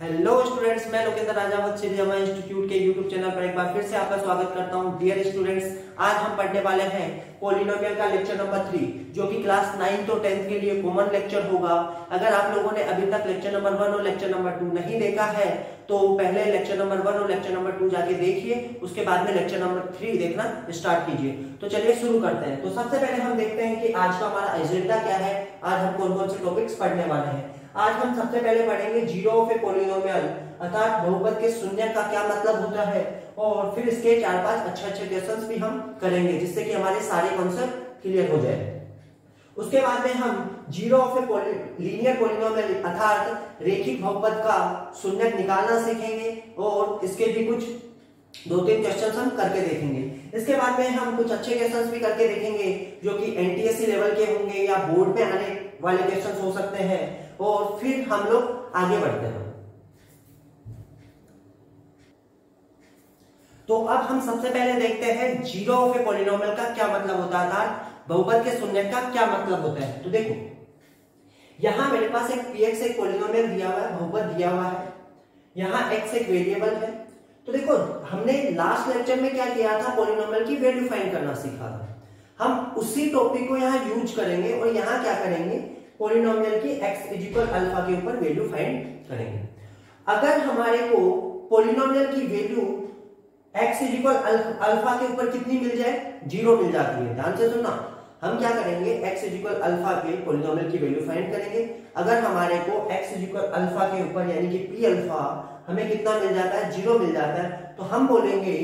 Hello students मैं लोकेंद्र राजावत सिरियामा institute के यूट्यूब चैनल पर एक बार फिर से आपका स्वागत करता हूँ। डियर स्टूडेंट्स आज हम पढ़ने वाले हैं पोलिनोमियल का लेक्चर नंबर थ्री जो कि क्लास नाइन्थ और टेंथ के लिए कॉमन लेक्चर होगा। अगर आप लोगों ने अभी तक लेक्चर नंबर वन और लेक्चर नंबर टू नहीं देखा है तो पहले लेक्चर नंबर वन और लेक्चर नंबर टू जाके देखिए, उसके बाद में लेक्चर नंबर थ्री देखना स्टार्ट कीजिए। तो चलिए शुरू करते हैं। तो सबसे पहले हम देखते हैं कि आज का हमारा एजेंडा क्या है, आज हम कौन कौन से टॉपिक्स पढ़ने वाले हैं। आज हम सबसे पहले पढ़ेंगे ज़ीरो ऑफ़ ए पोलिनोमियल। अर्थात बहुपद के शून्य का क्या मतलब होता है? और फिर इसके चार पाँच अच्छे अच्छे क्वेश्चंस भी हम करेंगे, जिससे कि हमारे सारे कॉन्सेप्ट क्लियर हो जाए। उसके बाद में हम zero of a linear polynomial अर्थात रेखिक बहुपद का शून्य निकालना सीखेंगे, और इसके भी कुछ दो तीन क्वेश्चन हम करके देखेंगे। इसके बाद में हम कुछ अच्छे क्वेश्चन भी करके देखेंगे, जो कि एनटीएससी लेवल के होंगे या बोर्ड में आने वाले क्वेश्चन हो सकते हैं। और फिर हम लोग आगे बढ़ते हैं। तो अब हम सबसे पहले देखते हैं ज़ीरो ऑफ़ ए पोलिनोमियल का क्या मतलब होता है बहुपद के शून्य का क्या मतलब होता है। तो देखो, यहाँ मेरे पास एक px एक पोलिनोमियल दिया हुआ है, बहुपद दिया हुआ है। यहाँ एक्स एक वेरिएबल है। तो देखो, हमने लास्ट लेक्चर में क्या किया था? पोलिनोमियल की वैल्यू फाइंड करना सीखा था। हम उसी टॉपिक को यहाँ यूज़ करेंगे और यहाँ क्या करेंगे? पोलिनोमियल की x इजिकल अल्फ़ा के ऊपर वैल्यू फाइंड करेंगे। अगर हमारे को पोलिनोमियल की वैल्यू x इजिकल अल्फ़ा के ऊपर कितनी मिल जाए? ज़ीरो मिल जाती है। ध्यान से सुनना। हम क्या करेंगे? x इजिकल अल्फ़ा के पोलिनोमियल की वैल्यू फाइंड करेंगे। अगर हमारे को x इजिकल अल्फ़ा के ऊपर यानी कि p अल्फ़ा हमें कितना मिल जाता है? ज़ीरो मिल जाता है। तो हम बोलेंगे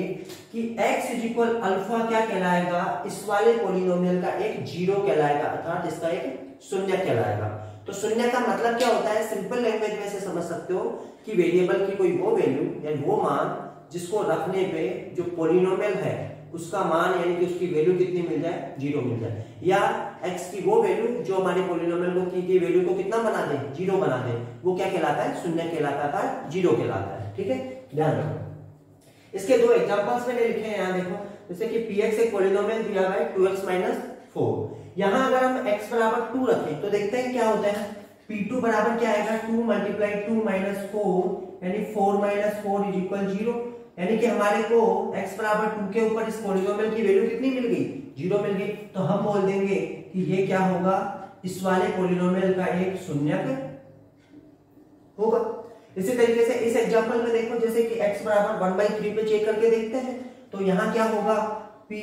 कि x इजिकल अल्फ़ा क्या कहलाएगा? इस वाले पोलिनोमियल का एक ज़ीरो कहलाएगा, अर्थात इसका एक शून्य कहलाएगा। तो शून्य का मतलब क्या होता है? सिंपल लैंग्वेज में से समझ सकते हो कि वेरिएबल की कोई वो वैल्यू या वो मान जिसको रखने पे जो पोलिनोमियल है, उसका मान यानी कि उसकी वैल्यू कितनी मिल जाए? ज़ीरो मिल जाए। या x की वो वैल्यू जो हमारे पोलिनोमियल को की गई वैल्यू को कितना बना दे? ज़ीरो बना दे। वो क्या कहलाता है? शून्य कहलाता था ज़ीरो कहलाता है। ठीक है? ध्यान रखो। इसके दो एग्जांपल्स मैंने लिखे हैं, यहाँ देखो। जैसे कि px एक पोलिनोमियल दिया हुआ है 2x माइनस फोर यहाँ अगर हम x बराबर टू रखें तो देखते हैं क्या होता है। P2 बराबर क्या आएगा? Two multiply two minus four यानी four minus four is equal zero यानी कि हमारे को x बराबर टू के ऊपर इस पोलिनोमियल की वैल्यू कितनी मिल गई? ज़ीरो मिल गई। तो हम बोल देंगे कि ये क्या होगा? इस वाले पोलिनोमियल का एक शून्यक होगा। इसी तरीके से इस एग्जांपल में देखो, जैसे कि x बराबर वन बाई थ्री पे चेक करके देखते हैं। तो यहाँ क्या होगा? P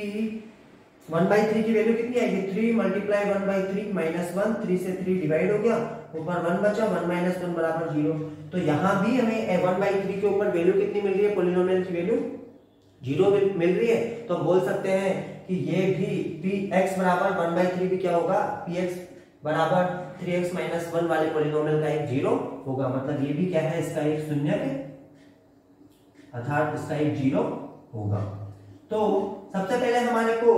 वन बाई थ्री की वैल्यू कितनी आएगी? Three multiply one by three minus one, three से थ्री डिवाइड हो गया, ऊपर वन बचा, वन माइनस वन बराबर ज़ीरो तो यहाँ भी हमें वन बाई थ्री के ऊपर वैल्यू कितनी मिल रही है? पोलिनोमियल की वैल्यू ज़ीरो मिल रही है। तो बोल सकते हैं कि ये भी पी एक्स बराबर वन बाई थ्री भी क्या होगा? पी एक्स बराबर थ्री एक्स माइनस वन वाले पोलिनोमियल का एक ज़ीरो होगा। मतलब ये भी क्या है? इसका एक शून्य अर्थात इसका एक ज़ीरो होगा। तो सबसे पहले हमारे को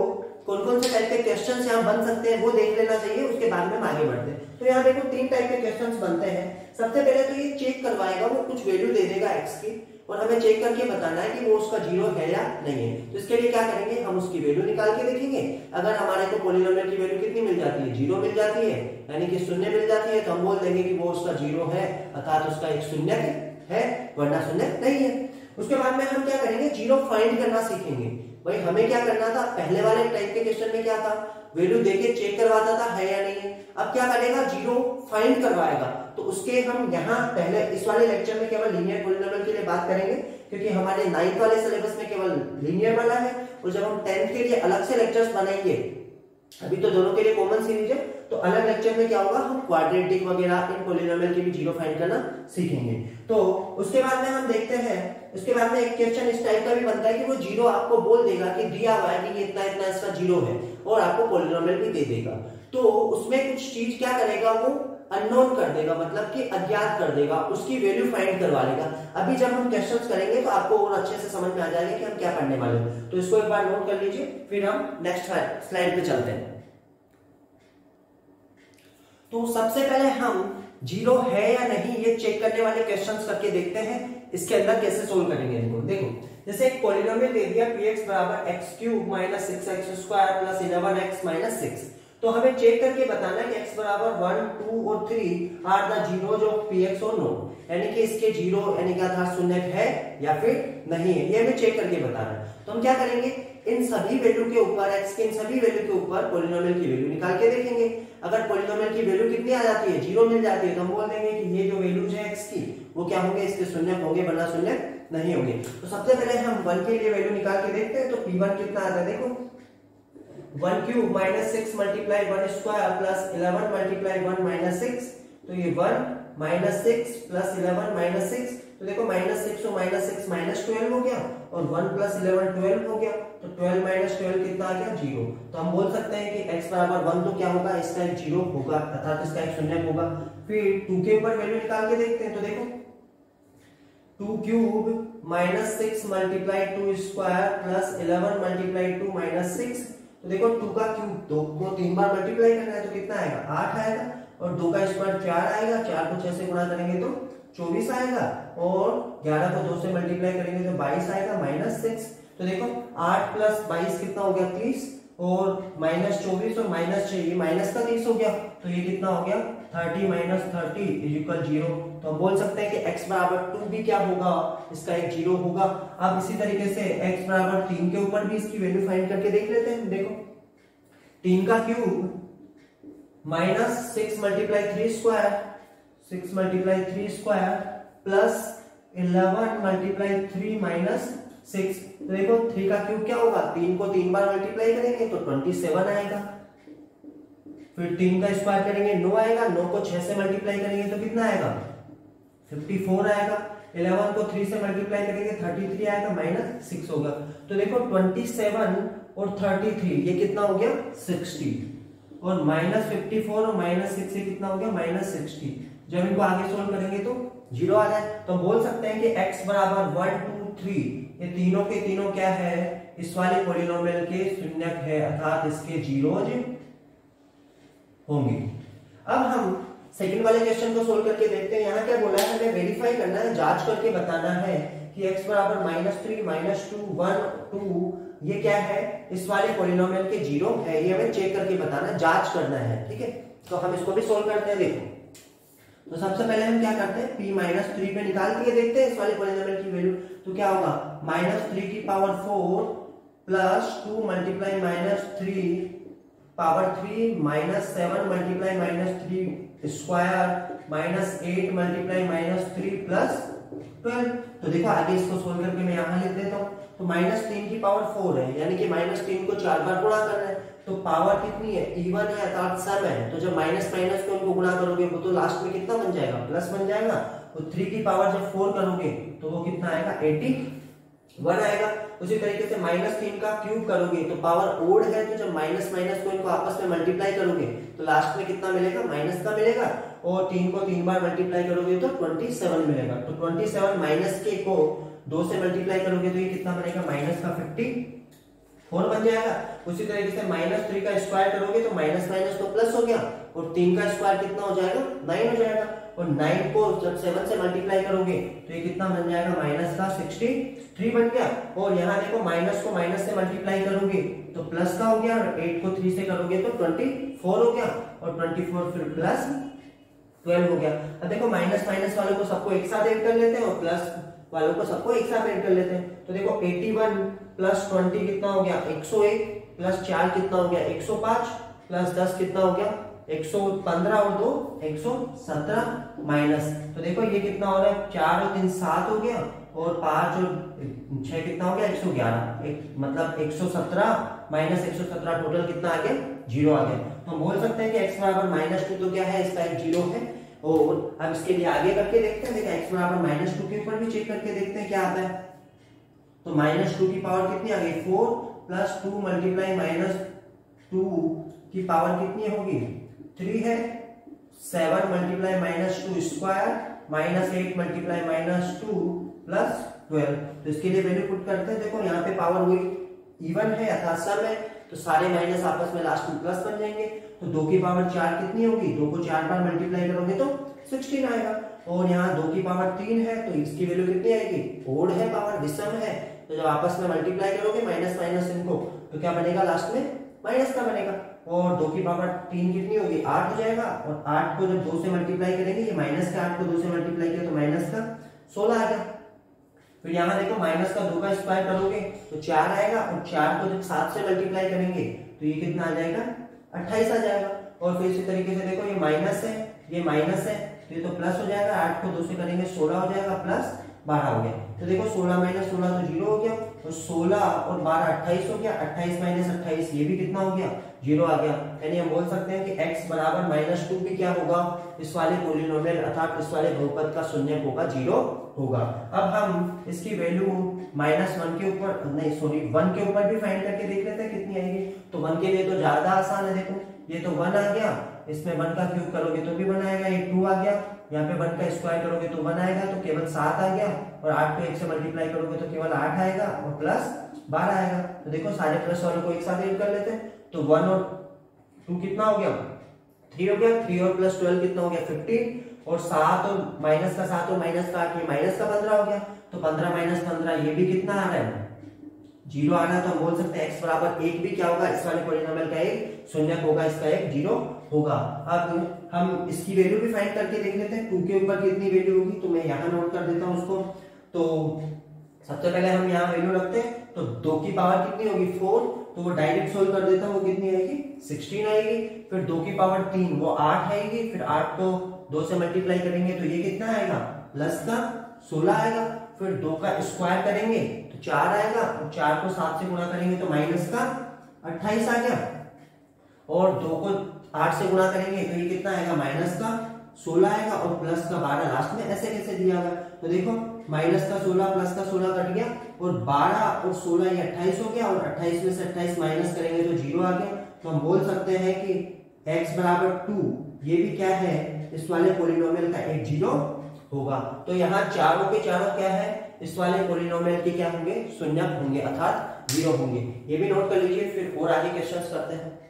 कौन कौन से टाइप के क्वेश्चन यहाँ बन सकते हैं, वो देख लेना चाहिए, उसके बाद में आगे बढ़ते हैं। तो यहाँ देखो, तीन टाइप के क्वेश्चंस बनते हैं। सबसे पहले तो ये चेक करवाएगा, वो कुछ वैल्यू दे देगा एक्स की, और हमें चेक करके बताना है कि वो उसका ज़ीरो है या नहीं है। तो इसके लिए क्या करेंगे, हम उसकी वैल्यू निकाल के देखेंगे। अगर हमारे को पोलिनोमियल की वैल्यू कितनी मिल जाती है? ज़ीरो मिल जाती है। यानी कि शून्य मिल जाती है तो हम बोल देंगे कि वो उसका ज़ीरो है, अर्थात उसका एक शून्य है, वरना शून्य नहीं है। उसके बाद में हम क्या करेंगे ज़ीरो फाइंड करना सीखेंगे। भाई, हमें क्या करना था? पहले वाले टाइप के क्वेश्चन में क्या था? वैल्यू देके चेक करवाता था, है या नहीं है? अब क्या करेगा? ज़ीरो फाइंड करवाएगा। तो उसके हम यहाँ पहले, इस वाले लेक्चर में केवल लीनियर पोलिनोमियल के लिए बात करेंगे, क्योंकि हमारे नाइन्थ वाले सिलेबस में केवल लीनियर वाला है। और जब हम टेंथ के लिए अलग से लेक्चर्स बनाएँगे अभी तो दोनों के लिए कॉमन सीरीज़ है तो अलग लेक्चर में क्या होगा? हम क्वाड्रेटिक वगैरह इन पोलिनोमियल के भी ज़ीरो फाइंड करना सीखेंगे। तो उसके बाद में हम देखते हैं, उसके बाद में एक क्वेश्चन इस टाइप का भी बनता है कि वो ज़ीरो आपको बोल देगा कि दिया हुआ है कि ये इतना इतना, इसका ज़ीरो है, और आपको पोलिनोमियल भी दे देगा। तो उसमें कुछ चीज़ क्या करेगा वो? अननोन कर देगा मतलब कि अज्ञात कर देगा, उसकी वैल्यू फाइंड करवा लेगा। अभी जब हम क्वेश्चंस करेंगे तो आपको और अच्छे से समझ में आ जाएगा कि हम क्या पढ़ने वाले हैं। तो इसको एक बार नोट कर लीजिए, फिर हम नेक्स्ट स्लाइड पे चलते हैं। तो सबसे पहले हम ज़ीरो है या नहीं, ये चेक करने वाले क्वेश्चंस करके देखते हैं। इसके अंदर कैसे सोल्व करेंगे इनको? देखो, जैसे एक पॉलिनोमियल दे दिया, px बराबर x cube minus six X square plus eleven X minus six तो हमें चेक करके बताना कि x बराबर वन टू और three are the zeros of P X और नो यानी कि इसके ज़ीरो यानी कि आधार शून्य है या फिर नहीं है, ये हमें चेक करके बताना तो हम क्या करेंगे? इन सभी वैल्यू के ऊपर x के, इन सभी वैल्यू के ऊपर पोलिनोमियल की वैल्यू निकाल के देखेंगे। अगर पोलिनोमियल की वैल्यू कितनी आ जाती है? ज़ीरो मिल जाती है तो हम बोल देंगे कि ये जो वैल्यूज़ है x की, वो क्या होंगे? इसके शून्य होंगे, बना शून्य नहीं होंगे। तो सबसे पहले हम वन के लिए वैल्यू निकाल के देखते हैं तो पी कितना आता है? देखो one cube minus six multiply one square plus eleven multiply one minus six तो ये one minus six plus eleven minus six तो देखो माइनस सिक्स और माइनस सिक्स माइनस ट्वेल्व हो गया और वन प्लस इलेवन ट्वेल्व हो गया। तो ट्वेल्व माइनस ट्वेल्व कितना आ गया? ज़ीरो तो हम बोल सकते हैं कि एक्स बराबर वन तो क्या होगा? इसका एक ज़ीरो होगा, अर्थात इसका एक शून्य होगा। फिर टू के ऊपर वैल्यू निकाल के देखते हैं तो देखो। Two cube minus six multiply two square plus eleven multiply two minus six तो देखो टू का क्यूब दो को तीन बार मल्टीप्लाई करना है तो कितना आएगा? आठ आएगा, और दो का स्क्वायर चार आएगा, चार को छह से गुणा करेंगे तो चौबीस आएगा, और ग्यारह को दो से मल्टीप्लाई करेंगे तो बाईस आएगा माइनस सिक्स तो देखो, आठ प्लस बाईस कितना हो गया? तीस, और माइनस चौबीस, और माइनस छह, ये माइनस का तीस हो गया तो ये कितना हो गया? Thirty minus thirty is equal zero तो हम बोल सकते हैं कि x बराबर टू भी क्या होगा? इसका एक ज़ीरो होगा। अब इसी तरीके से x बराबर तीन के ऊपर भी इसकी वैल्यू फाइंड करके देख लेते हैं। देखो। तीन का cube minus six multiply three square six multiply three square plus eleven multiply three minus six देखो थ्री का क्यूब क्या होगा? तीन को तीन बार मल्टीप्लाई करेंगे तो ट्वेंटी सेवन आएगा। फिर तीन का स्क्वायर करेंगे, नौ आएगा, नौ को छह से मल्टीप्लाई करेंगे तो कितना आएगा? फिफ्टी फोर आएगा इलेवन को थ्री से मल्टीप्लाई करेंगे थर्टी थ्री आएगा माइनस सिक्स होगा। तो देखो ट्वेंटी सेवन और थर्टी थ्री ये कितना हो गया? सिक्सटी और माइनस फिफ्टी फोर और माइनस सिक्स कितना हो गया? माइनस सिक्सटी जब इनको आगे सोल्व करेंगे तो ज़ीरो आ जाए। तो बोल सकते हैं कि x बराबर वन टू थ्री ये तीनों के तीनों क्या है? इस वाले पोलिनोमियल के शून्यक है, अर्थात इसके जीरोज होंगे। अब हम सेकंड वाले क्वेश्चन को सोल्व करके देखते हैं। यहाँ क्या बोला है? हमें वेरीफाई करना है, जाँच करके बताना है कि x बराबर minus three minus two one two ये क्या है? इस वाले पोलिनोमियल के ज़ीरो है। ये हमें चेक करके बताना जाँच करना है, ठीक है? तो हम इसको भी सोल्व करते हैं, देखो। तो सबसे पहले हम क्या करते हैं? p माइनस थ्री पे निकाल के देखते हैं इस वाले पोलिनोमियल की वैल्यू तो क्या होगा? माइनस थ्री की power four plus two multiply minus three power three minus seven multiply minus three square minus eight multiply minus three plus twelve तो देखो, आगे इसको सोल्व करके मैं यहाँ लिख देता हूँ। तो माइनस तीन की पावर फोर है, यानी कि माइनस तीन को चार बार गुणा करना है। तो पावर कितनी है? इवन है अर्थात सब है। तो जब माइनस माइनस को उनको गुणा करोगे, वो तो लास्ट में कितना बन जाएगा? प्लस बन जाएगा। तो थ्री की पावर जब फोर करोगे तो वो कितना आएगा? एटी वन आएगा, उसी तरीके से माइनस तीन का क्यूब करोगे तो पावर ओड है तो जब माइनस माइनस को इनको आपस में मल्टीप्लाई करोगे तो लास्ट में कितना मिलेगा? माइनस का मिलेगा, और तीन को तीन बार मल्टीप्लाई करोगे तो ट्वेंटी सेवन मिलेगा। तो ट्वेंटी सेवन माइनस के को दो से मल्टीप्लाई करोगे तो ये कितना बनेगा? माइनस का फिफ्टी फोर बन जाएगा। उसी तरीके से माइनस थ्री का स्क्वायर करोगे तो माइनस माइनस तो प्लस हो गया, और तीन का स्क्वायर कितना हो जाएगा? नाइन हो जाएगा। और नाइन को जब सेवन से मल्टीप्लाई करोगे तो ये कितना बन जाएगा? माइनस का सिक्सटी थ्री बन गया। और यहाँ देखो माइनस को माइनस से मल्टीप्लाई करोगे तो प्लस का हो गया और एट को थ्री से करोगे तो ट्वेंटी फोर हो गया। और ट्वेंटी फोर फिर प्लस ट्वेल्व हो गया। अब देखो माइनस माइनस वालों को सबको एक साथ एड कर लेते हैं और प्लस वालों को सबको एक साथ ऐड कर लेते हैं। तो देखो 81 प्लस ट्वेंटी कितना हो गया? 101 प्लस चार कितना हो गया? 105 प्लस दस कितना हो गया? 115 और दो 117 माइनस। तो देखो ये कितना हो रहा है? चार और तीन सात हो गया और पाँच और छह कितना हो गया? 111 एक मतलब 117 माइनस 117 टोटल कितना आ गया? ज़ीरो आ गया। तो हम बोल सकते हैं कि x बराबर माइनस टू तो क्या है? इसका एक ज़ीरो है। और अब इसके लिए आगे करके देखते हैं। देखिए x बराबर माइनस टू के ऊपर भी चेक करके देखते हैं क्या आता है। तो माइनस टू की पावर कितनी आ गई? Four plus two multiply minus two की पावर कितनी होगी? थ्री है seven multiply minus two square minus eight multiply minus two plus twelve तो इसके लिए वैल्यू पुट करते हैं। देखो, यहाँ पे पावर हुई इवन है, अर्थात सम है तो सारे माइनस आपस में लास्ट में प्लस बन जाएँगे। तो दो की पावर चार कितनी होगी? दो को चार बार मल्टीप्लाई करोगे तो सिक्सटीन आएगा। और यहाँ दो की पावर तीन है तो इसकी वैल्यू कितनी आएगी? फोर है पावर विषम है। तो जब आपस में मल्टीप्लाई करोगे माइनस माइनस इनको तो क्या बनेगा लास्ट में? माइनस का बनेगा। और दो की पावर तीन कितनी होगी? आठ हो जाएगा। और आठ को जब दो से मल्टीप्लाई करेंगे, ये माइनस का आठ को दो से मल्टीप्लाई किया तो माइनस का सोलह आ गया। फिर यहाँ देखो माइनस का दो का स्क्वायर करोगे तो चार आएगा और चार को जब सात से मल्टीप्लाई करेंगे तो ये कितना आ जाएगा? अट्ठाईस आ जाएगा। और फिर इसी तरीके से देखो, ये माइनस है, ये माइनस है तो ये तो प्लस हो जाएगा। आठ को दो से करेंगे, सोलह हो जाएगा प्लस बारह हो गया। तो देखो, सोलह माइनस सोलह तो ज़ीरो हो गया। तो सोलह और बारह अट्ठाईस हो गया। अट्ठाईस माइनस अट्ठाईस, ये भी कितना हो गया? ज़ीरो आ गया। यानी हम बोल सकते हैं कि x बराबर माइनस टू भी क्या होगा? इस वाले पोलिनोमियल अर्थात इस वाले बहुपद का शून्य होगा, ज़ीरो होगा। अब हम इसकी वैल्यू माइनस वन के ऊपर, नहीं सॉरी वन के ऊपर भी फाइंड करके देख लेते हैं कितनी आएगी। तो वन के लिए तो ज़्यादा आसान है, देखो। ये तो वन आ गया। इसमें वन का क्यूब करोगे तो भी वन आएगा। ये टू आ गया। यहाँ पे वन का स्क्वायर करोगे तो वन आएगा तो केवल सात आ गया। और आठ को एक से मल्टीप्लाई करोगे तो केवल आठ आएगा और प्लस बारह आएगा। तो देखो, सारे प्लस वालों को एक साथ ऐड कर लेते हैं। तो वन और टू कितना हो गया? थ्री हो गया थ्री और प्लस ट्वेल्व कितना हो गया? फिफ्टीन और सात और माइनस का सात और माइनस का आठ, ये माइनस का पंद्रह हो गया। तो पंद्रह माइनस पंद्रह, ये भी कितना आ रहा है? ज़ीरो आ रहा है तो हम बोल सकते हैं एक्स बराबर एक भी क्या होगा? इस वाले पोलिनोमियल का एक शून्य होगा, इसका एक ज़ीरो होगा। अब हम इसकी वैल्यू भी फाइंड करके देख लेते हैं। टू के ऊपर कितनी वैल्यू होगी? तो मैं यहाँ नोट कर देता हूँ उसको। तो सबसे पहले हम यहाँ वैल्यू रखते हैं। तो दो की पावर कितनी होगी? फोर तो वो डायरेक्ट सोल्व कर देता हूँ वो कितनी आएगी? सिक्सटीन आएगी, फिर दो की पावर तीन, वो आठ आएगी, फिर आठ को दो से मल्टीप्लाई करेंगे तो ये कितना आएगा? प्लस का सोलह आएगा, फिर दो का स्क्वायर करेंगे तो चार आएगा, और चार को सात से गुणा करेंगे तो माइनस का अट्ठाईस आ गया। और दो को आठ से गुणा करेंगे तो ये कितना आएगा? माइनस का सोलह आएगा, और प्लस का बारह लास्ट में ऐसे कैसे दिया हुआ तो देखो माइनस का सोलह प्लस का सोलह कट गया और बारह और सोलह ये अट्ठाईस हो गया, और अट्ठाईस में से अट्ठाईस माइनस करेंगे तो ज़ीरो आ गया। तो हम बोल सकते हैं कि x बराबर टू ये भी क्या है? इस वाले पोलिनोमियल का एक ज़ीरो होगा। तो यहाँ चारों के चारों क्या है? इस वाले पोलिनोमियल के क्या होंगे? शून्य होंगे, अर्थात ज़ीरो होंगे। ये भी नोट कर लीजिए, फिर और आगे क्वेश्चंस करते हैं।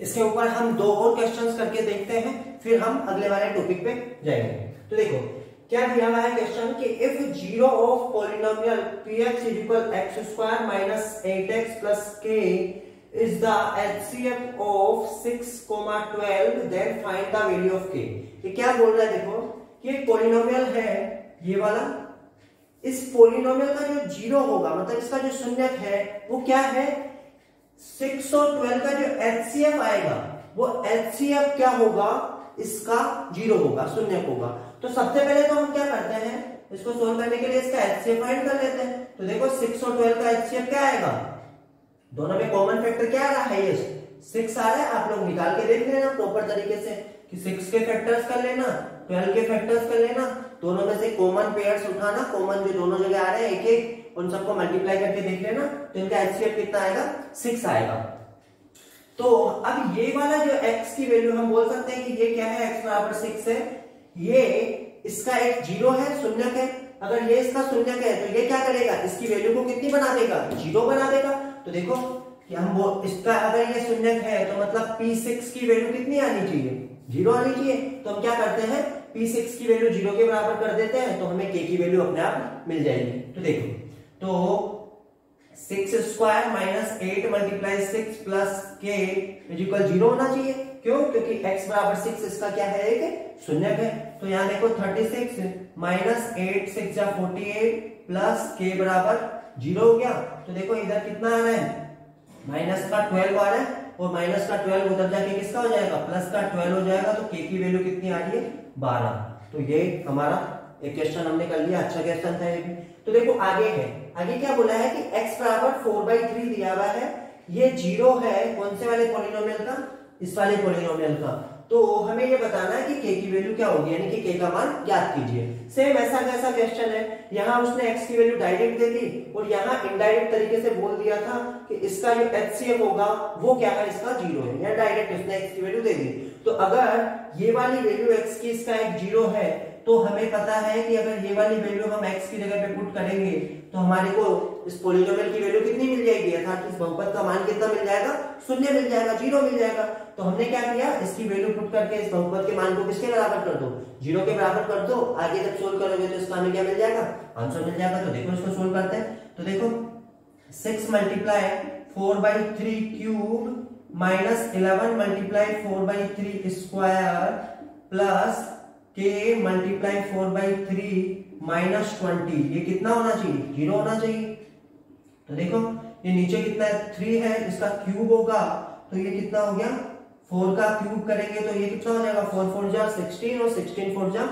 इसके ऊपर हम दो और क्वेश्चंस करके देखते हैं, फिर हम अगले वाले टॉपिक पे जाएँगे। तो देखो क्या दिया हुआ है क्वेश्चन कि if zero of polynomial px is equal x square minus 8x plus k is the HCF of 6, 12 then find the value of k. ये क्या बोल रहा है देखो? कि एक पोलिनोमियल है ये वाला। इस पोलिनोमियल का जो ज़ीरो होगा मतलब इसका जो शून्यक है वो क्या है? सिक्स और ट्वेल्व का जो एचसीएफ आएगा वो एचसीएफ क्या होगा? इसका ज़ीरो होगा, शून्य होगा। तो सबसे पहले तो हम क्या करते हैं? इसको सोल्व करने के लिए इसका एचसीएफ फाइंड कर लेते हैं। तो देखो सिक्स और ट्वेल्व का एचसीएफ क्या आएगा? दोनों में कॉमन फैक्टर क्या आ रहा है? सिक्स आ रहा है, आप लोग निकाल के देख लेना प्रॉपर तरीके से कि सिक्स के फैक्टर्स कर लेना ट्वेल्व के फैक्टर्स कर लेना, दोनों में से कॉमन पेयर्स उठाना कॉमन जो दोनों जगह आ रहे हैं एक एक उन सबको मल्टीप्लाई करके देख लेना तो इनका एचसीएफ कितना आएगा? सिक्स आएगा। तो अब ये वाला जो x की वैल्यू हम बोल सकते हैं कि ये क्या है? x बराबर सिक्स है। ये इसका एक ज़ीरो है शून्य है। अगर ये इसका शून्य है तो ये क्या करेगा? इसकी वैल्यू को कितनी बना देगा? ज़ीरो बना देगा। तो देखो कि हम वो इसका अगर ये शून्य है तो मतलब P6 की वैल्यू कितनी आनी चाहिए? ज़ीरो आनी चाहिए। तो हम क्या करते हैं? P6 की वैल्यू ज़ीरो के बराबर कर देते हैं तो हमें K की वैल्यू अपने आप मिल जाएगी। तो देखो तो six square minus eight multiply six plus K is equal zero होना चाहिए। क्यों? क्योंकि x बराबर सिक्स इसका क्या है? एक शून्य है। तो यहाँ देखो thirty six minus eight six या फोर्टी एट प्लस के बराबर ज़ीरो हो गया। तो देखो इधर कितना आ रहा है? माइनस का ट्वेल्व आ रहा है। और माइनस का ट्वेल्व उधर जाके किसका हो जाएगा? प्लस का ट्वेल्व हो जाएगा। तो के की वैल्यू कितनी आ रही है? बारह। तो ये हमारा एक क्वेश्चन हमने कर लिया। अच्छा क्वेश्चन था ये भी। तो देखो आगे है। आगे क्या बोला है कि x बराबर फोर बाई थ्री दिया हुआ है। ये ज़ीरो है, कौन से वाले पोलिनोमियल का? इस वाले पोलिनोमियल का। तो हमें ये बताना है कि k की वैल्यू क्या होगी, यानी कि k का मान ज्ञात कीजिए। सेम ऐसा कैसा क्वेश्चन है। यहाँ उसने x की वैल्यू डायरेक्ट दे दी और यहाँ इनडायरेक्ट तरीके से बोल दिया था कि इसका जो एचसीएफ होगा, वो क्या है? इसका ज़ीरो है। या डायरेक्ट उसने x की वैल्यू दे दी। तो अगर ये वाली वैल्यू x की इसका एक ज़ीरो है तो हमें पता है कि अगर ये वाली वैल्यू हम x की जगह पे पुट करेंगे तो हमारे को इस पोलिनोमियल की वैल्यू कितनी मिल जाएगी? अर्थात इस बहुपद का मान कितना मिल जाएगा? शून्य मिल जाएगा ज़ीरो मिल जाएगा। तो हमने क्या किया? इसकी वैल्यू पुट करके इस बहुपद के मान को किसके बराबर कर दो? ज़ीरो के बराबर कर दो। आगे जब सोल्व करोगे तो इसका हमें क्या मिल जाएगा? आंसर मिल जाएगा। तो देखो इसको सोल्व करते हैं। तो देखो six multiply four by three cube minus eleven multiply four by three square plus K multiply four by three minus twenty ये कितना होना चाहिए? ज़ीरो होना चाहिए। तो देखो, ये नीचे कितना है? थ्री है, इसका क्यूब होगा। तो ये कितना हो गया? फोर का क्यूब करेंगे तो ये कितना हो जाएगा? फोर फोर जा सिक्सटीन और सिक्सटीन फोर जा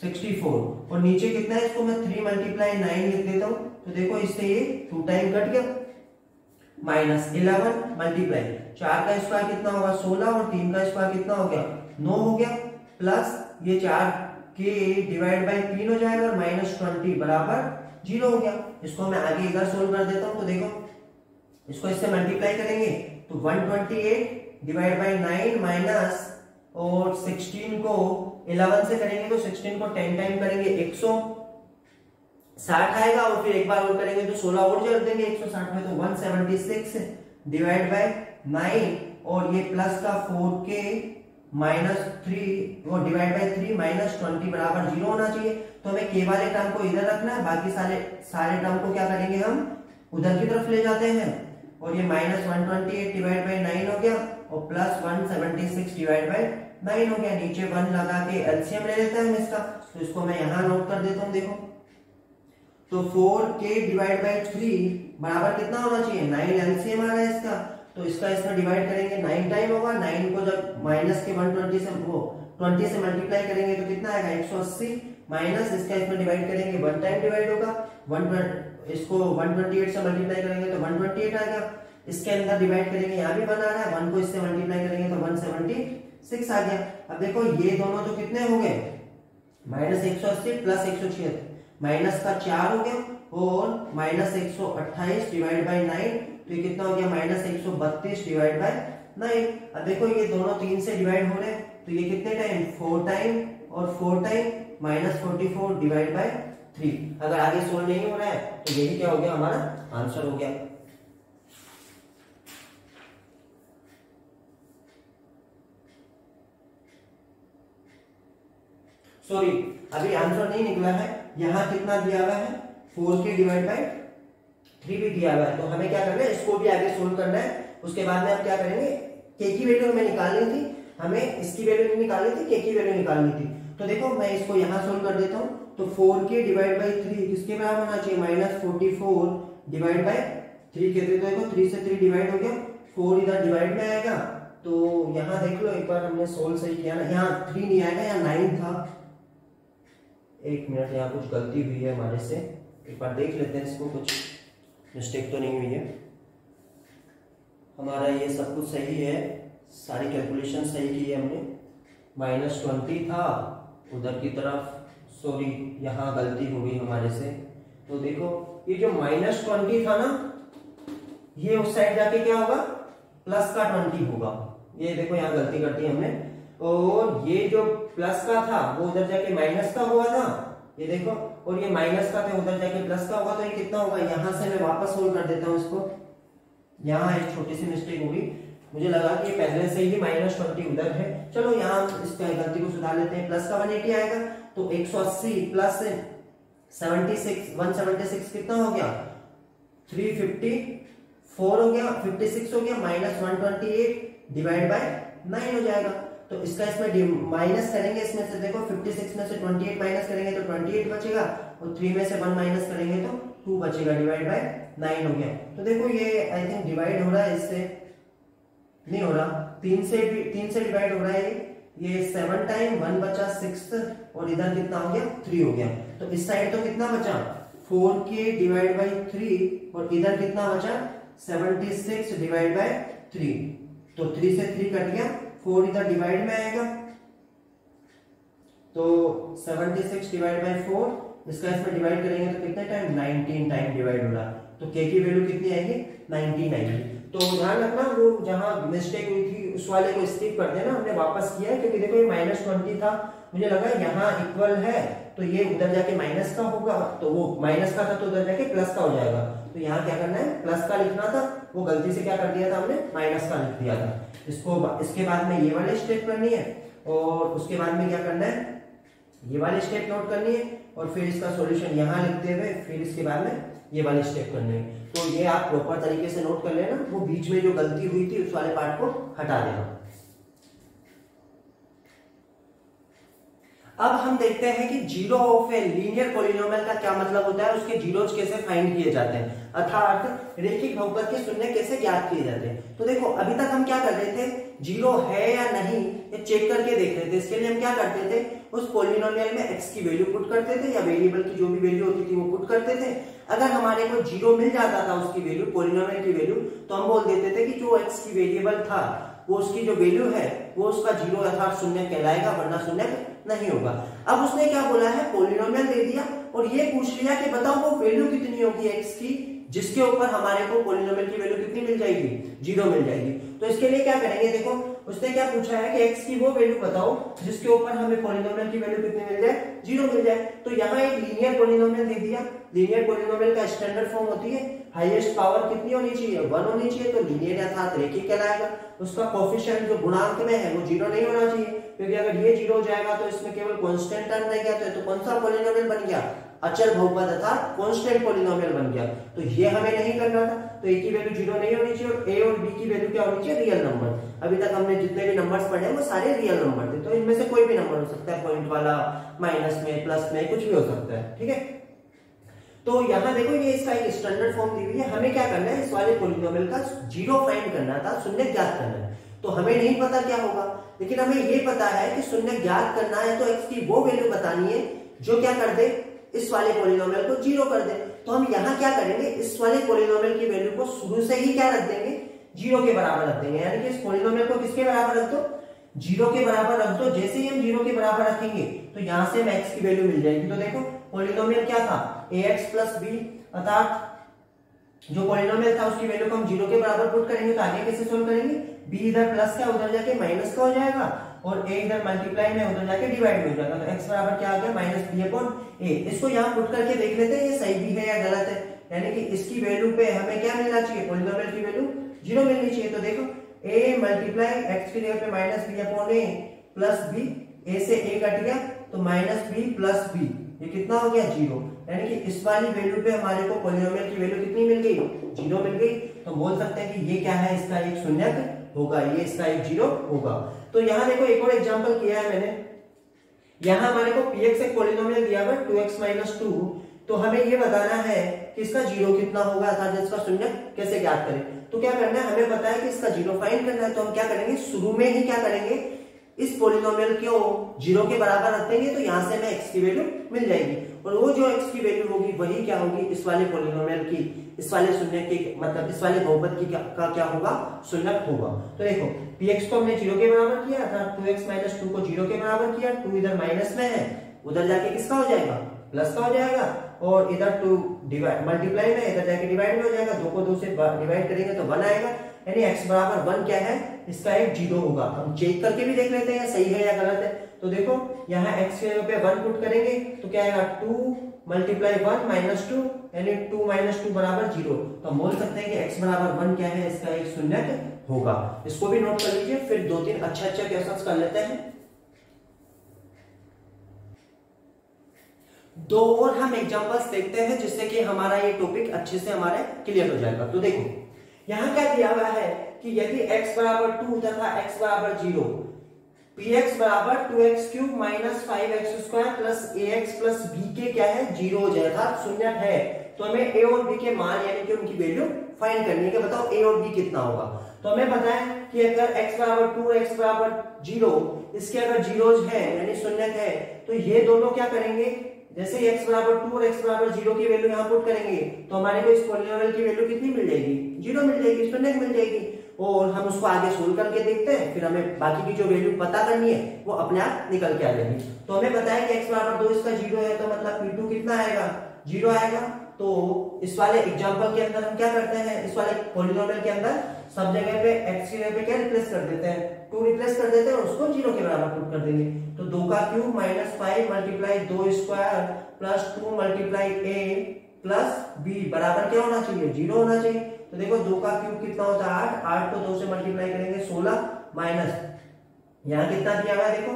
सिक्सटी फोर और नीचे कितना है इसको मैं थ्री मल्टीप्लाई नाइन लिख देता हूँ। तो देखो, इससे ये टू टाइम कट गया। माइनस इलेवन मल्टीप्लाई चार का स्क्वायर कितना होगा? सोलह और तीन का स्क्वायर कितना हो गया? नौ हो गया। प्लस ये चार के डिवाइड बाई तीन हो जाएगा और माइनस ट्वेंटी बराबर ज़ीरो हो गया। इसको मैं आगे इधर सोल्व कर देता हूँ तो देखो, इसको इससे मल्टीप्लाई करेंगे तो 128 डिवाइड बाई नाइन माइनस और 16 को 11 से करेंगे तो 16 को 10 टाइम करेंगे 160 आएगा और फिर एक बार और करेंगे तो 16 और जोड़ देंगे 160 में तो 176 डिवाइड बाय 9 और ये प्लस का 4k माइनस थ्री, वो divide by three minus twenty बराबर ज़ीरो होना चाहिए। तो हमें के वाले टर्म को इधर रखना है, बाकी सारे सारे टर्म को क्या करेंगे हम? उधर की तरफ़ ले जाते हैं। और ये minus one twenty eight divide by nine हो गया, और plus one seventy six divide by nine हो गया। नीचे वन लगा के एलसीएम ले लेते हैं इसका। तो इसको मैं यहाँ नोट कर देता हूँ, देखो। तो फोर के डिवाइड बाई थ्री बराबर कितना होना चाहिए? नाइन एलसीएम आ रहा है इसका। तो इसका इसमें डिवाइड करेंगे नाइन टाइम होगा नाइन को जब माइनस के वन ट्वेंटी से, वो ट्वेंटी से मल्टीप्लाई करेंगे तो कितना आएगा? एक सौ अस्सी माइनस इसका इसमें डिवाइड करेंगे वन टाइम डिवाइड होगा वन इसको वन ट्वेंटी एट से मल्टीप्लाई करेंगे तो वन ट्वेंटी एट आएगा इसके अंदर डिवाइड करेंगे, यहाँ भी आ रहा है वन को इससे मल्टीप्लाई करेंगे तो वन सेवेंटी सिक्स आ गया। अब देखो, ये दोनों तो कितने हो गए? माइनस एक सौ अस्सी प्लस एक सौ छिहत्तर। माइनस का चार हो गया और माइनस एक सौ अट्ठाईस डिवाइड बाई नाइन तो ये कितना हो गया माइनस एक सौ बत्तीस डिवाइड बाई नाइन। अब देखो ये दोनों तीन से डिवाइड हो रहे हैं तो ये कितने टाइम? फोर टाइम, और four time minus forty four divide by three. अगर आगे सोल्व नहीं हो रहा है तो यही क्या हो गया? हमारा आंसर हो गया। सॉरी अभी आंसर नहीं निकला है, यहाँ कितना दिया हुआ है? फोर के डिवाइड बाई थ्री भी दिया हुआ है। तो हमें क्या करना है? इसको भी आगे सोल्व करना है। उसके बाद में आप क्या करेंगे? के की वैल्यू हमें निकालनी थी। हमें इसकी वैल्यू नहीं निकालनी थी के की वैल्यू निकालनी थी। तो देखो, मैं इसको यहाँ सोल्व कर देता हूँ। तो फोर के डिवाइड बाई थ्री किसके बराबर होना चाहिए? Minus forty four divide by three कहते तो देखो, थ्री से थ्री डिवाइड हो गया। फोर इधर डिवाइड में आएगा। तो यहाँ देख लो, एक बार हमने सोल्व सही किया ना। यहाँ थ्री नहीं आएगा, यहाँ नाइन था। एक मिनट, यहाँ कुछ गलती हुई है हमारे से। एक बार देख लेते हैं इसको, कुछ मिस्टेक तो नहीं हुई है। हमारा ये सब कुछ सही है, सारी कैलकुलेशन सही की है हमने। माइनस ट्वेंटी था, उधर की तरफ़ सॉरी यहाँ गलती हो गई हमारे से। तो देखो, ये जो माइनस ट्वेंटी था ना, ये उस साइड जाके क्या होगा? प्लस का ट्वेंटी होगा। ये देखो, यहाँ गलती करती हमने। और ये जो प्लस का था, वो उधर जाके माइनस का हुआ था ये देखो और ये माइनस का था उधर जाके प्लस का होगा तो ये कितना होगा? यहाँ से मैं वापस सोल्व कर देता हूँ इसको। यहाँ एक छोटी सी मिस्टेक होगी। मुझे लगा कि पहले से ही माइनस ट्वेंटी उधर है। चलो यहाँ इस गलती को सुधार लेते हैं। प्लस का वन एटी आएगा तो एक सौ अस्सी plus seventy six one seventy six कितना हो गया? थ्री फिफ्टी फोर हो गया फिफ्टी सिक्स हो गया minus one twenty eight divide by nine हो जाएगा। तो इसका इसमें माइनस करेंगे इसमें से देखो 56 में से 28 माइनस करेंगे तो 28 बचेगा, और 3 में से 1 माइनस करेंगे तो 2 बचेगा डिवाइड बाय 9 हो गया। तो देखो ये आई थिंक डिवाइड हो रहा है, इससे नहीं हो रहा, तीन से तीन से डिवाइड हो रहा है ये। सेवन टाइम वन बचा सिक्स और इधर कितना हो गया थ्री हो गया। तो इस साइड तो कितना बचा? फोर के डिवाइड बाई थ्री और इधर कितना बचा? Seventy six divide by three तो थ्री से थ्री कट गया फोर इधर डिवाइड में आएगा? तो 76 डिवाइड बाई फोर इसका इसमें डिवाइड करेंगे तो कितने टाइम 19 टाइम डिवाइड होगा। तो के की वैल्यू कितनी आएगी? 19 आएगी तो ध्यान रखना, वो जहाँ मिस्टेक हुई थी, उस वाले को स्किप कर देना। हमने वापस किया है, क्योंकि देखो ये माइनस ट्वेंटी था। मुझे लगा यहाँ इक्वल है तो ये उधर जाके माइनस का होगा तो वो माइनस का था तो उधर जाके प्लस का हो जाएगा। तो यहाँ क्या करना है? प्लस का लिखना था, वो गलती से क्या कर दिया था हमने? माइनस का लिख दिया था। इसको इसके बाद में ये वाले स्टेप करनी है, और उसके बाद में क्या करना है? ये वाली स्टेप नोट करनी है, और फिर इसका सॉल्यूशन यहाँ लिखते हुए, फिर इसके बाद में ये वाले स्टेप करने हैं। तो ये आप प्रॉपर तरीके से नोट कर लेना, वो बीच में जो गलती हुई थी, उस वाले पार्ट को हटा देना। अब हम देखते हैं कि zero of a linear polynomial का क्या मतलब होता है उसके जीरोज कैसे फाइंड किए जाते हैं। अर्थात रेखिक बहुपद के शून्य कैसे ज्ञात किए जाते हैं। तो देखो, अभी तक हम क्या कर रहे थे? ज़ीरो है या नहीं, ये चेक करके देख रहे थे। इसके लिए हम क्या करते थे? उस पोलिनोमियल में एक्स की वैल्यू पुट करते थे, या वेरिएबल की जो भी वैल्यू होती थी वो पुट करते थे। अगर हमारे को ज़ीरो मिल जाता था उसकी वैल्यू पोलिनोमियल की वैल्यू तो हम बोल देते थे कि जो एक्स की वेरिएबल था वो उसकी जो वैल्यू है, वो उसका ज़ीरो अर्थात शून्य कहलाएगा, वरना शून्य नहीं होगा। अब उसने क्या बोला है? पोलिनोमियल दे दिया और ये पूछ लिया कि बताओ वो वैल्यू कितनी होगी एक्स की, जिसके ऊपर हमारे को पोलिनोमियल की वैल्यू कितनी मिल जाएगी? ज़ीरो मिल जाएगी। तो इसके लिए क्या करेंगे? देखो, उसने क्या पूछा है कि एक्स की वो वैल्यू बताओ, जिसके ऊपर हमें पोलिनोमियल की वैल्यू कितनी मिल जाए? ज़ीरो मिल जाए। तो यहाँ एक लीनियर पोलिनोमियल दे दिया। लीनियर पोलिनोमियल का स्टैंडर्ड फॉर्म होती है। हाईएस्ट पावर कितनी होनी चाहिए? वन होनी चाहिए तो लीनियर अर्थात रेखिक कहलाएगा। उसका कोफिशिएंट जो गुणांक में है वो ज़ीरो नहीं होना चाहिए। क्योंकि अगर ये ज़ीरो हो जाएगा तो इसमें केवल कांस्टेंट टर्म रह गया तो, तो कौन सा पोलिनोमियल बन गया? अचल बहुपद अर्थात कांस्टेंट पोलिनोमियल बन गया। तो ये हमें नहीं करना था। तो ए की वैल्यू ज़ीरो नहीं होनी चाहिए और ए और बी की वैल्यू क्या होनी चाहिए? रियल नंबर अभी तक हमने जितने भी नंबर्स पढ़े वो सारे रियल नंबर थे। तो इनमें से कोई भी नंबर हो सकता है पॉइंट वाला माइनस में प्लस में कुछ भी हो सकता है। ठीक है? तो यहाँ देखो ये इसका एक स्टैंडर्ड फॉर्म दी हुई है। हमें क्या करना है? इस वाले पोलिनोमियल का ज़ीरो फाइंड करना था, शून्य ज्ञात करना है। तो हमें नहीं पता क्या होगा। लेकिन हमें ये पता है कि शून्य ज्ञात करना है तो एक्स की वो वैल्यू बतानी है जो क्या कर दे, इस वाले पोलिनोमियल को ज़ीरो कर दे। तो हम यहाँ क्या करेंगे? इस वाले पोलिनोमियल की वैल्यू को शुरू से ही क्या रख देंगे? ज़ीरो के बराबर रख देंगे। यानी कि इस पोलिनोमियल को किसके बराबर रख दो? ज़ीरो के बराबर रख दो। जैसे ही हम ज़ीरो के बराबर रखेंगे तो यहाँ से हम एक्स की वैल्यू मिल जाएगी। तो देखो पोलिनोमियल क्या था? ए एक्स प्लस बी अर्थात जो पोलिनोमियल था, उसकी वैल्यू को हम ज़ीरो के बराबर पुट करेंगे तो आगे कैसे सोल्व करेंगे? बी इधर प्लस का उधर जाके माइनस का हो जाएगा, और ए इधर मल्टीप्लाई में, उधर जाके डिवाइड हो जाएगा। तो एक्स बराबर क्या आ गया? माइनस बी अपॉन ए इसको यहाँ पुट करके देख लेते हैं, ये सही भी है या गलत है। यानी कि इसकी वैल्यू पे हमें क्या मिलना चाहिए? पोलिनोमियल की वैल्यू ज़ीरो मिलनी चाहिए। तो देखो ए मल्टीप्लाई एक्स की जगह पे minus b upon a plus b a से ए कट गया तो माइनस बी प्लस बी ये कितना हो गया? ज़ीरो। यानी कि इस वाली वैल्यू पे हमारे को पोलिनोमियल की वैल्यू कितनी मिल गई? ज़ीरो मिल गई। तो बोल सकते हैं कि ये क्या है? इसका एक शून्य होगा। ये इसका एक ज़ीरो होगा। तो यहाँ देखो, एक और एग्ज़ाम्पल किया है मैंने। यहाँ हमारे को पी एक्स एक पोलिनोमियल दिया हुआ टू एक्स माइनस टू तो हमें ये बताना है कि इसका ज़ीरो कितना होगा? अर्थात इसका शून्य कैसे ज्ञात करें? तो क्या करना है? हमें पता है कि इसका ज़ीरो फाइंड करना है। तो हम क्या करेंगे? शुरू में ही क्या करेंगे? इस पोलिनोमियल को ज़ीरो के बराबर रख देंगे तो यहाँ से हमें एक्स की वैल्यू मिल जाएगी। और वो जो एक्स की वैल्यू होगी वही क्या होगी? इस वाले पोलिनोमियल की इस वाले शून्य की मतलब इस वाले बहुपद की क्या, का क्या होगा? शून्य होगा। तो देखो पी एक्स को हमने ज़ीरो के बराबर किया था टू एक्स माइनस टू को ज़ीरो के बराबर किया टू इधर माइनस में है उधर जाके किसका हो जाएगा? प्लस का हो जाएगा। और इधर टू डिवाइड मल्टीप्लाई में इधर जाके डिवाइड में हो जाएगा दो को दो से डिवाइड करेंगे तो वन आएगा। यानी x बराबर वन क्या है? इसका एक ज़ीरो होगा। हम चेक करके भी देख लेते हैं, सही है या गलत है। तो देखो, यहाँ x के पे वन पुट करेंगे तो क्या आएगा? Two multiply one minus two यानी टू माइनस टू बराबर ज़ीरो। तो हम बोल सकते हैं कि x बराबर वन क्या है? इसका एक शून्य होगा। इसको भी नोट कर लीजिए, फिर दो तीन अच्छा अच्छा क्वेश्चन कर लेते हैं। दो और हम एग्जांपल्स देखते हैं, जिससे कि हमारा ये टॉपिक अच्छे से हमारे क्लियर हो जाएगा। तो देखो यहाँ क्या दिया हुआ है कि यदि x बराबर टू तथा x बराबर ज़ीरो एक्स बराबर two x cube minus five x square plus a x plus b के क्या है? ज़ीरो हो जाए था शून्य है। तो हमें ए और बी के मान यानी कि उनकी वैल्यू फाइंड करनी है बताओ ए और बी कितना होगा। तो हमें पता है कि अगर x बराबर टू एक्स बराबर ज़ीरो इसके अगर ज़ीरो है, यानी शून्य है तो ये दोनों क्या करेंगे? जैसे x बराबर टू और x बराबर ज़ीरो की वैल्यू यहाँ पुट करेंगे तो हमारे को इस पोलिनोमियल की वैल्यू कितनी मिल जाएगी? ज़ीरो मिल जाएगी शून्य मिल जाएगी। और हम उसको आगे सोल्व करके देखते हैं, फिर हमें बाकी की जो वैल्यू पता करनी है, वो अपने आप निकल के आ जाएगी। तो हमें पता है कि x बराबर दो इसका ज़ीरो है तो मतलब पी टू कितना आएगा? ज़ीरो आएगा। तो इस वाले एग्ज़ाम्पल के अंदर हम क्या करते हैं? इस वाले पोलिनोमियल के अंदर सब जगह पे x की जगह पे क्या रिप्लेस कर देते हैं? टू रिप्लेस कर देते हैं और उसको ज़ीरो के बराबर पुट कर देंगे। तो दो का क्यूब माइनस फाइव मल्टीप्लाई दो square plus two multiply a plus b बराबर क्या होना चाहिए? ज़ीरो होना चाहिए। तो देखो दो का क्यूब कितना होता है? आठ। आठ को दो से मल्टीप्लाई करेंगे सोलह माइनस यहाँ कितना दिया हुआ है देखो?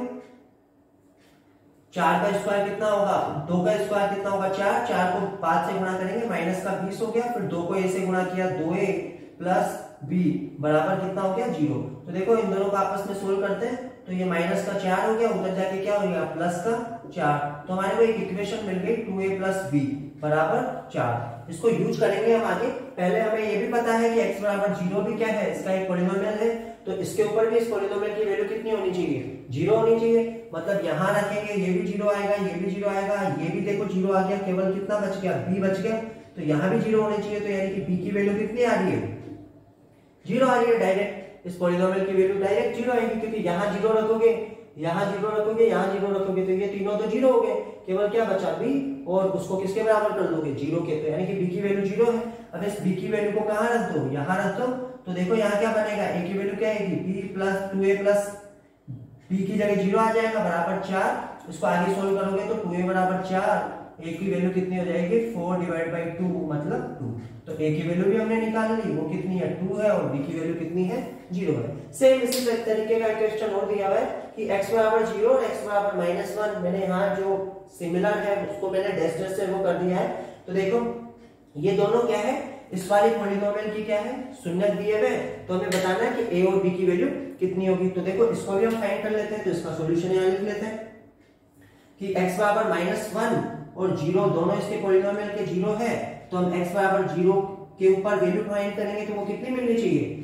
चार का स्क्वायर कितना होगा? दो का स्क्वायर कितना होगा? चार। चार को पाँच से गुणा करेंगे, माइनस का बीस हो गया, फिर दो को ए से गुणा किया, दो ए प्लस बी, बराबर कितना हो गया? ज़ीरो। तो देखो, इन दोनों को आपस में सोल्व करते हैं। तो ये माइनस का चार हो गया, उधर जाके क्या हो गया? प्लस का चार। तो हमारे को एक इक्वेशन मिल गई, टू ए प्लस बी, बराबर चार। इसको यूज़ करेंगे हम आगे। पहले हमें ये भी पता है कि x बराबर ज़ीरो भी क्या है? इसका एक पोलिनोमियल है। तो इसके ऊपर भी इस पोलिनोमियल की वैल्यू कितनी होनी चाहिए? ज़ीरो होनी चाहिए। मतलब यहाँ रखेंगे, ये भी ज़ीरो आएगा, ये भी ज़ीरो आएगा, ये भी देखो ज़ीरो आ गया, केवल कितना बच गया? बी बच गया। तो यहाँ भी ज़ीरो होने चाहिए तो यानी कि बी की वैल्यू कितनी आ रही है? ज़ीरो आ रही है डायरेक्ट इस पोलिनोमियल की वैल्यू डायरेक्ट ज़ीरो आएगी, क्योंकि यहाँ ज़ीरो रखोगे, यहाँ ज़ीरो रखोगे, यहाँ ज़ीरो रखोगे तो ये तीनों तो ज़ीरो हो गए। केवल क्या बचा बी और उसको किसके बराबर कर दोगे? ज़ीरो के। तो यानी कि बी की वैल्यू ज़ीरो है। अब इस बी की वैल्यू को कहाँ रख दो? यहाँ रख दो। तो देखो यहाँ क्या बनेगा? ए की वैल्यू क्या आएगी? B plus two a plus b की जगह ज़ीरो आ जाएगा, बराबर चार। इसको आगे सोल्व करोगे तो टू ए बराबर चार। ए की वैल्यू कितनी हो जाएगी? फोर डिवाइड बाई टू मतलब टू तो ए की वैल्यू भी हमने निकाल ली, वो कितनी है? टू है और बी की वैल्यू कितनी है? ज़ीरो है। सेम इसी तरीके का क्वेश्चन और दिया हुआ है कि x बराबर ज़ीरो और x बराबर माइनस वन मैंने यहाँ जो सिमिलर है, उसको मैंने डेस डेस से वो कर दिया है। तो देखो, ये दोनों क्या है? इस वाली पॉलिनोमियल की क्या है? शून्य दिए हुए। तो हमें बताना है कि ए और बी की वैल्यू कितनी होगी। तो देखो, इसको भी हम फाइंड कर लेते हैं तो इसका सॉल्यूशन यहाँ लिख लेते हैं कि x बराबर माइनस वन और ज़ीरो दोनों इसके पॉलिनोमियल के ज़ीरो है। तो हम x बराबर ज़ीरो के ऊपर वैल्यू फाइंड करेंगे तो वो कितनी मिलनी चाहिए?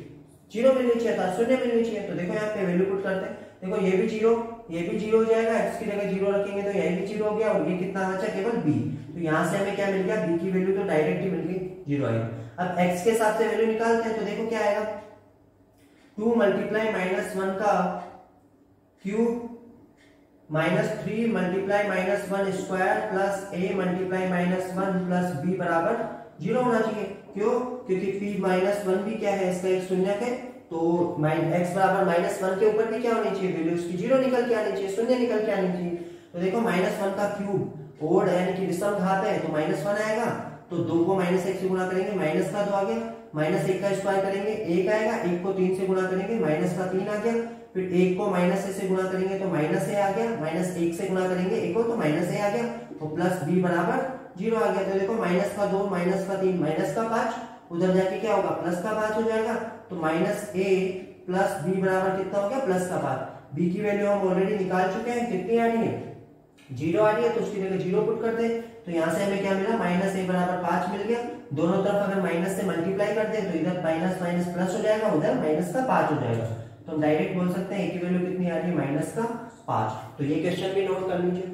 ज़ीरो मिलनी चाहिए था शून्य मिलनी चाहिए। तो देखो यहाँ पे वैल्यू पुट करते हैं। देखो, ये भी ज़ीरो ये भी ज़ीरो हो जाएगा। x की जगह ज़ीरो रखेंगे तो यही भी ज़ीरो हो गया। और ये कितना बचा? केवल बी तो यहाँ से हमें क्या मिल गया? बी की वैल्यू तो डायरेक्ट ही मिल गई ज़ीरो आई। अब x के हिसाब से वैल्यू निकालते हैं तो देखो क्या आएगा? टू मल्टीप्लाई माइनस वन का cube minus three multiply minus one square plus a multiply minus one plus b बराबर ज़ीरो होना चाहिए। क्यों? क्योंकि पी माइनस वन भी क्या है? इसका एक शून्य है। तो एक्स बराबर माइनस वन के ऊपर भी क्या होनी चाहिए? वैल्यू उसकी ज़ीरो निकल के आनी चाहिए, शून्य निकल के आनी चाहिए। तो देखो माइनस वन का क्यूब ओड यानी कि विषम घात है तो माइनस वन आएगा। तो दो को माइनस एक से गुणा करेंगे माइनस का दो आ गया माइनस एक का स्क्वायर करेंगे, एक आएगा, एक को तीन से गुणा करेंगे माइनस का तीन आ गया, फिर एक को माइनस से गुणा करेंगे तो माइनस ए आ गया माइनस एक से गुणा करेंगे, एक को तो माइनस ए आ गया तो प्लस बी बराबर ज़ीरो आ गया तो देखो माइनस का दो माइनस का तीन माइनस का पाँच, उधर जाके क्या होगा प्लस का पाँच हो जाएगा तो माइनस ए प्लस बी बराबर कितना हो गया प्लस का पाँच बी की वैल्यू हम ऑलरेडी निकाल चुके हैं, कितनी आ रही है ज़ीरो आ रही है तो उसकी जगह ज़ीरो पुट कर दे। तो यहाँ से हमें क्या मिला? माइनस ए बराबर पाँच मिल गया। दोनों तरफ़ अगर माइनस से मल्टीप्लाई कर दे तो इधर माइनस माइनस प्लस हो जाएगा, उधर माइनस का पाँच हो जाएगा। तो हम डायरेक्ट बोल सकते हैं ए की वैल्यू कितनी आ रही है? माइनस का पाँच। तो ये क्वेश्चन भी नोट कर लीजिए।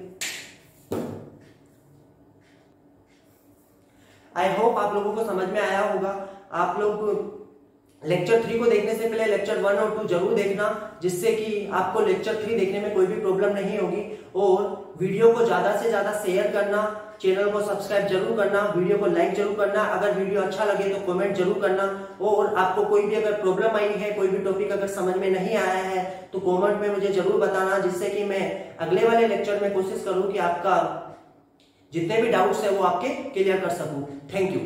आई होप आप लोगों को समझ में आया होगा। आप लोग लेक्चर थ्री को देखने से पहले लेक्चर वन और टू ज़रूर देखना, जिससे कि आपको लेक्चर थ्री देखने में कोई भी प्रॉब्लम नहीं होगी। और वीडियो को ज़्यादा से ज़्यादा शेयर करना चैनल को सब्सक्राइब ज़रूर करना, वीडियो को लाइक ज़रूर करना, अगर वीडियो अच्छा लगे तो कमेंट ज़रूर करना, और आपको कोई भी अगर प्रॉब्लम आई है, कोई भी टॉपिक अगर समझ में नहीं आया है तो कमेंट में मुझे ज़रूर बताना, जिससे कि मैं अगले वाले लेक्चर में कोशिश करूँ कि आपका जितने भी डाउट्स है वो आपके क्लियर कर सकूँ। Thank you